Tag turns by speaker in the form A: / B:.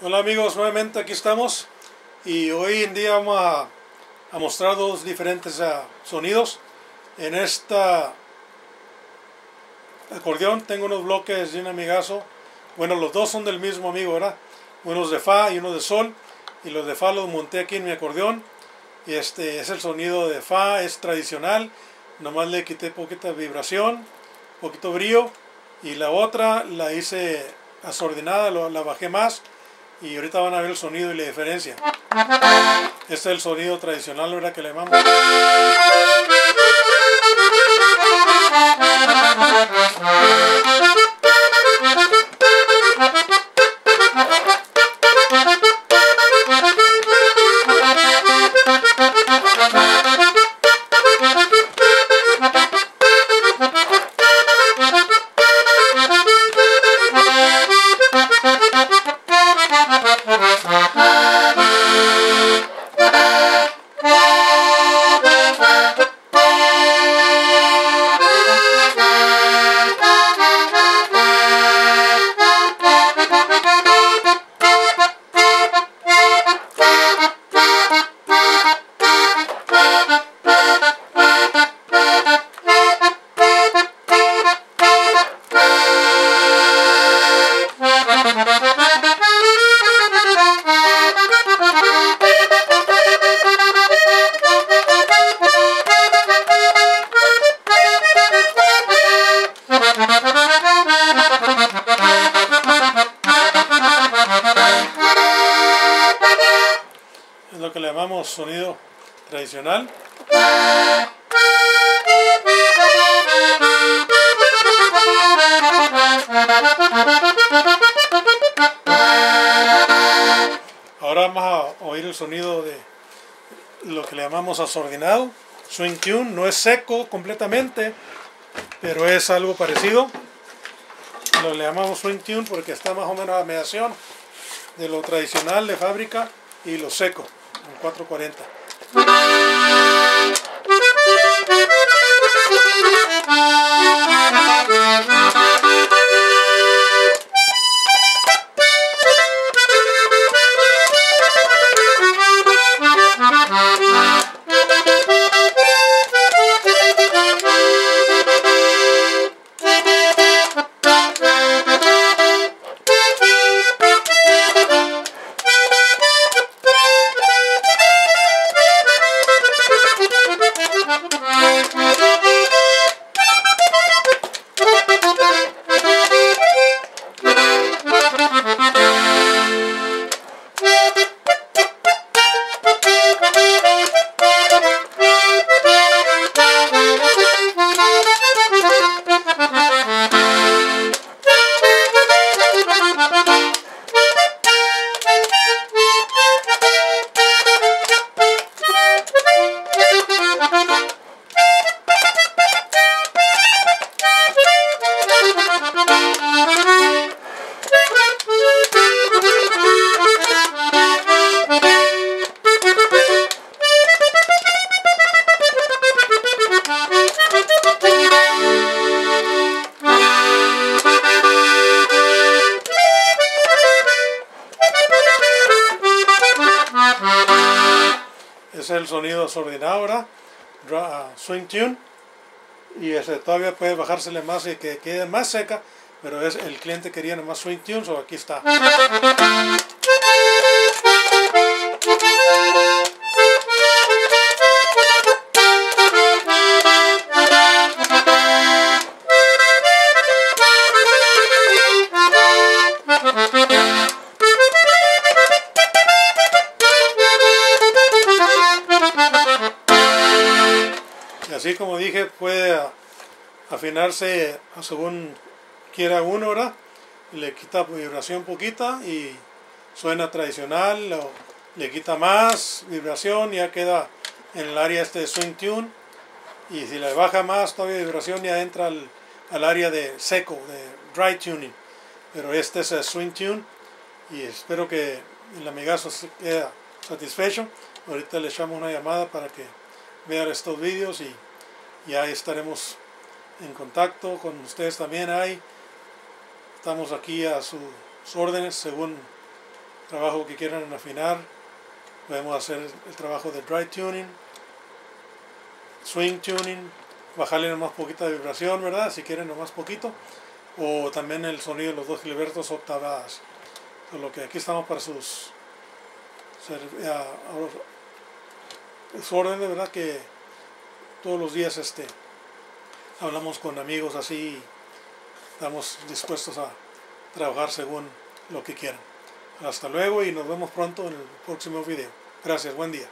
A: Hola amigos, nuevamente aquí estamos. Y hoy en día vamos a, mostrar dos diferentes uh, sonidos. En esta acordeón tengo unos bloques de un amigazo, bueno los dos son del mismo amigo, ¿verdad? Unos de Fa y uno de Sol. Y los de Fa los monté aquí en mi acordeón. Este es el sonido de Fa, es tradicional, nomás le quité poquita vibración, poquito brillo y la otra la hice asordinada, la bajé más y ahorita van a ver el sonido y la diferencia. Este es el sonido tradicional, ¿verdad? Que le llamamos. Lo que le llamamos sonido tradicional. Ahora vamos a oír el sonido de lo que le llamamos asordinado, swing tune, no es seco completamente, pero es algo parecido. Lo le llamamos swing tune porque está más o menos a mediación de lo tradicional de fábrica y lo seco en 440. Es el sonido desordinado, ¿verdad? Uh, swing tune. Y ese todavía puede bajársele más y que quede más seca, pero es, el cliente quería más swing tune, o aquí está. Afinarse según quiera uno, ¿verdad? Le quita vibración poquita y suena tradicional, o le quita más vibración, ya queda en el área este de swing tune. Y si le baja más todavía vibración, ya entra al, al área de seco, de dry tuning. Pero este es el swing tune y espero que el amigazo se quede satisfecho. Ahorita le echamos una llamada para que vean estos vídeos y ya estaremos en contacto con ustedes también ahí. Estamos aquí a sus órdenes según trabajo que quieran afinar, podemos hacer el trabajo de dry tuning, swing tuning, bajarle nomás poquita vibración, ¿verdad? Si quieren nomás poquito. O también el sonido de los dos Gilbertos octavadas. lo que aquí estamos para sus, su orden, de verdad que todos los días este, hablamos con amigos así, estamos dispuestos a trabajar según lo que quieran. Hasta luego y nos vemos pronto en el próximo video. Gracias, buen día.